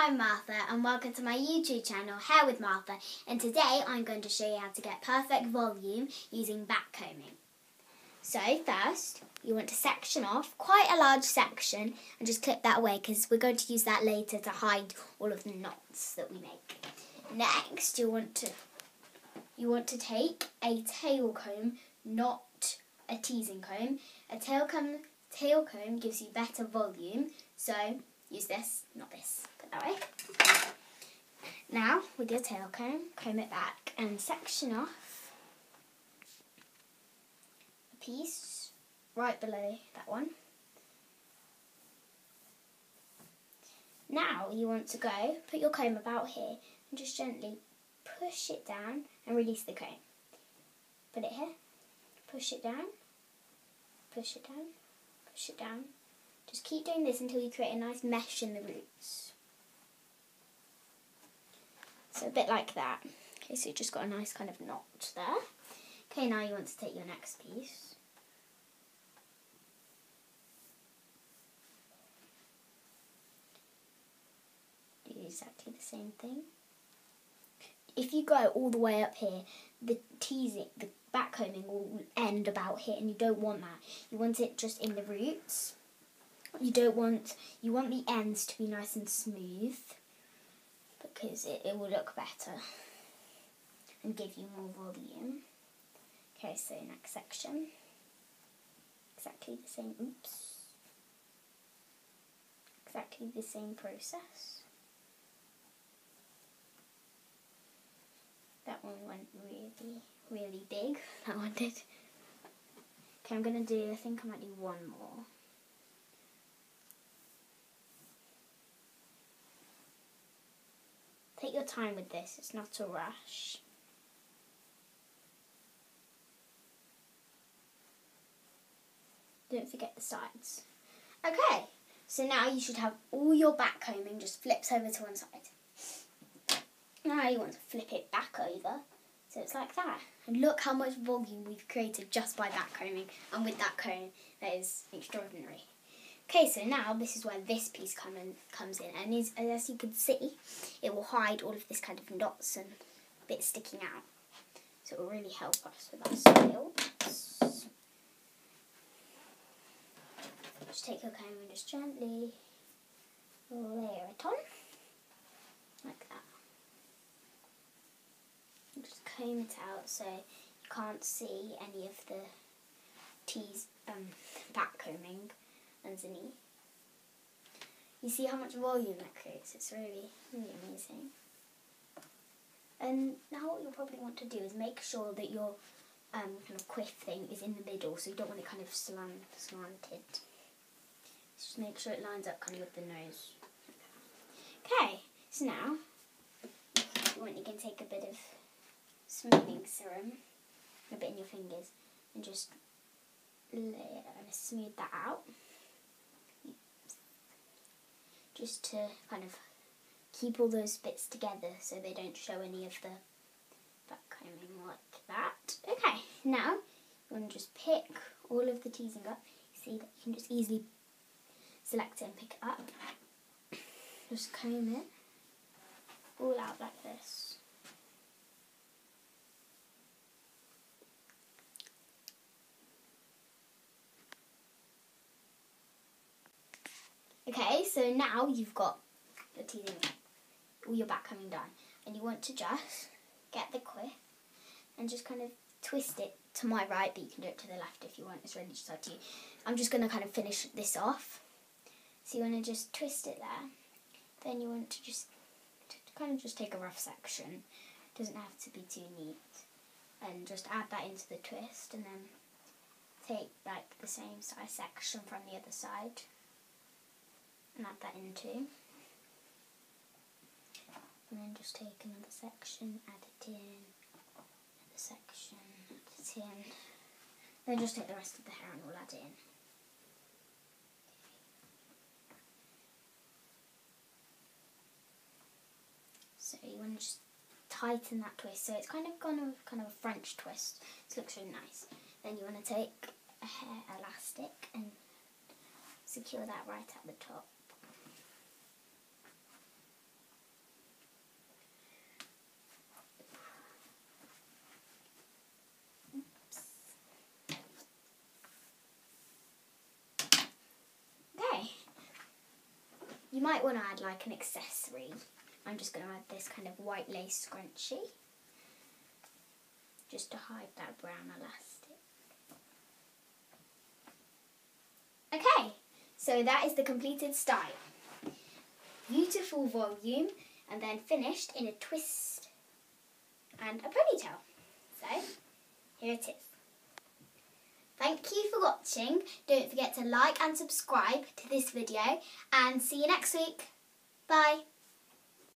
I'm Martha and welcome to my YouTube channel Hair with Martha and today I'm going to show you how to get perfect volume using backcombing. So first you want to section off quite a large section and just clip that away because we're going to use that later to hide all of the knots that we make. Next you want to you want to take a tail comb, not a teasing comb. A tail comb tail comb gives you better volume so use this, not this, that way. Now, with your tail comb, comb it back and section off a piece right below that one. Now you want to go, put your comb about here and just gently push it down and release the comb. Put it here, push it down, push it down, push it down, just keep doing this until you create a nice mesh in the roots. So a bit like that. Okay, so you've just got a nice kind of knot there. Okay, now you want to take your next piece. Do exactly the same thing. If you go all the way up here, the teasing, the backcombing will end about here and you don't want that. You want it just in the roots you don't want you want the ends to be nice and smooth because it, it will look better and give you more volume. Okay, so next section. Exactly the same oops. Exactly the same process. That one went really, really big. That one did. Okay, I'm gonna do I think I might do one more. Take your time with this, it's not a rush. Don't forget the sides. Okay, so now you should have all your back combing just flips over to one side. Now you want to flip it back over, so it's like that. And look how much volume we've created just by back combing, and with that comb, that is extraordinary. Okay, so now this is where this piece come in, comes in, and as, as you can see, it will hide all of this kind of knots and bits sticking out. So it will really help us with our style. Just take your comb and just gently layer it on, like that. Just comb it out so you can't see any of the teas um, back combing underneath. You see how much volume that creates, it's really, really amazing. And now what you'll probably want to do is make sure that your um, kind of quiff thing is in the middle, so you don't want it kind of slant, slanted. Just make sure it lines up kind of with the nose. Okay, so now you want you can take a bit of smoothing serum, a bit in your fingers, and just lay, and smooth that out just to kind of keep all those bits together so they don't show any of the back combing like that. Okay, now you want to just pick all of the teasing up. See that you can just easily select it and pick it up. Just comb it all out like this. Okay, so now you've got the teasing, all your back combing down, and you want to just get the quiff and just kind of twist it to my right, but you can do it to the left if you want. It's really just up to you. I'm just going to kind of finish this off. So you want to just twist it there. Then you want to just to kind of just take a rough section. It doesn't have to be too neat. And just add that into the twist and then take like the same size section from the other side and add that into. And then just take another section, add it in, another section, add it in. Then just take the rest of the hair and we'll add it in. So you want to just tighten that twist. So it's kind of gone with kind of a French twist. It looks really nice. Then you want to take a hair elastic and secure that right at the top. You might want to add like an accessory. I'm just going to add this kind of white lace scrunchie just to hide that brown elastic. Okay, so that is the completed style. Beautiful volume and then finished in a twist and a ponytail. So, here it is. Thank you for watching. Don't forget to like and subscribe to this video and see you next week. Bye.